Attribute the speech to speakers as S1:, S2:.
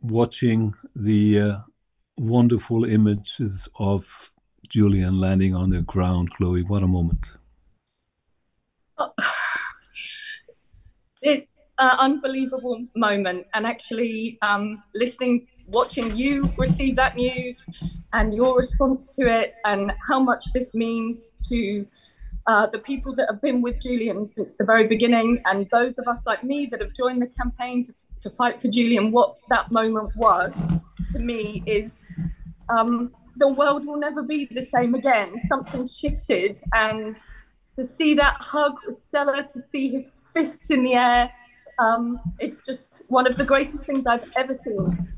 S1: watching the uh, wonderful images of Julian landing on the ground. Chloe, what a moment!
S2: Oh, it uh, unbelievable moment, and actually um, listening, watching you receive that news and your response to it, and how much this means to uh, the people that have been with Julian since the very beginning, and those of us like me that have joined the campaign to, to fight for Julian, what that moment was to me is um, the world will never be the same again. Something shifted, and to see that hug with Stella, to see his fists in the air, um, it's just one of the greatest things I've ever seen.